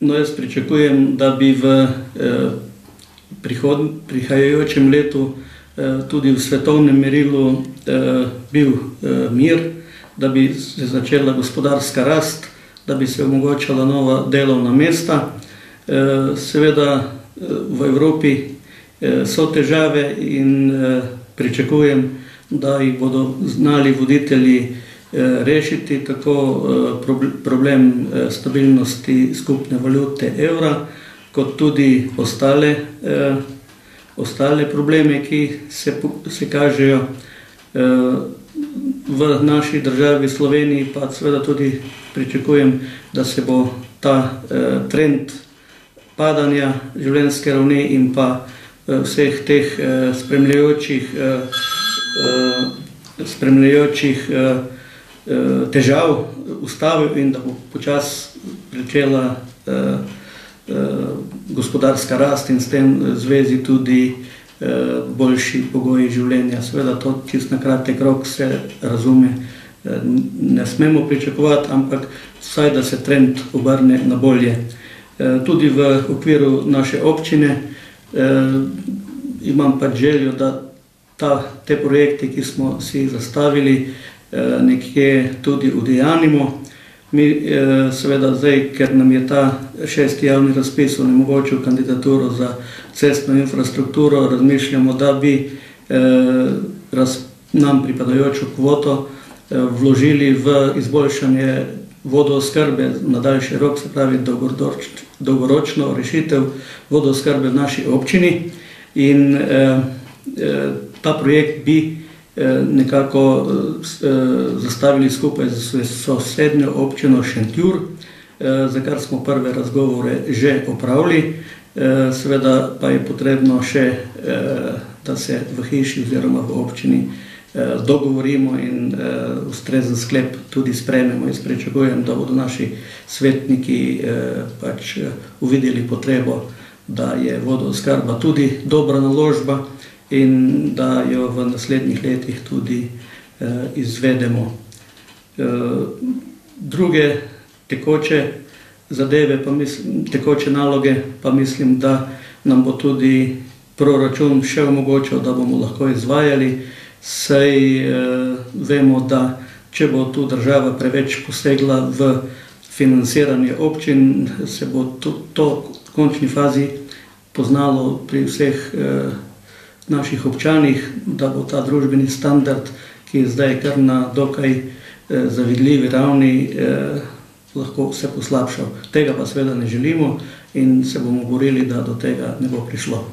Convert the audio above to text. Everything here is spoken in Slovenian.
No, jaz pričakujem, da bi v eh, prihajajočem letu eh, tudi v svetovnem merilu eh, bil eh, mir, da bi se začela gospodarska rast, da bi se omogočala nova delovna mesta. Eh, seveda eh, v Evropi eh, so težave in eh, pričakujem, da jih bodo znali voditelji eh, rešiti, tako eh, problem eh, stabilnosti skupne valute evra, kot tudi ostale, ostale probleme, ki se, se kažejo v naši državi Sloveniji, pa seveda tudi pričakujem, da se bo ta trend padanja življenjske ravni in pa vseh teh spremljajočih spremljajočih eh, eh, težav ustavil in da bo počasi pričela eh, gospodarska rast in s tem zvezi tudi boljši pogoji življenja. Seveda to čist na kratek rok se razume, ne smemo pričakovati, ampak vsaj da se trend obrne na bolje. Tudi v okviru naše občine imam pa željo, da ta, te projekte, ki smo si zastavili, eh, nekje tudi udejanimo. Mi eh, seveda zdaj, ker nam je ta šesti javni razpis onemogočil kandidaturo za cestno infrastrukturo, razmišljamo, da bi eh, nam pripadajočo kvoto vložili v izboljšanje vodooskrbe na daljši rok, se pravi dolgoročno rešitev vodooskrbe v naši občini in ta projekt bi eh, nekako eh, zastavili skupaj z sosednjo občino Šentjur, eh, za kar smo prve razgovore že opravili. Seveda pa je potrebno še, da se v hiši oziroma v občini dogovorimo in ustrezen sklep tudi sprememo in sprečakujem, da bodo naši svetniki pač uvideli potrebo, da je vodooskrba tudi dobra naložba in da jo v naslednjih letih tudi eh, izvedemo. Eh, druge tekoče zadeve, pa mislim, tekoče naloge, pa mislim, da nam bo tudi proračun še omogočal, da bomo lahko izvajali, saj eh, vemo, da če bo tu država preveč posegla v financiranje občin, se bo to, to v končni fazi poznalo pri vseh eh, naših občanih, da bo ta družbeni standard, ki je zdaj kar na dokaj eh, zavidljivi ravni, eh, lahko se poslabšal. Tega pa seveda ne želimo in se bomo borili, da do tega ne bo prišlo.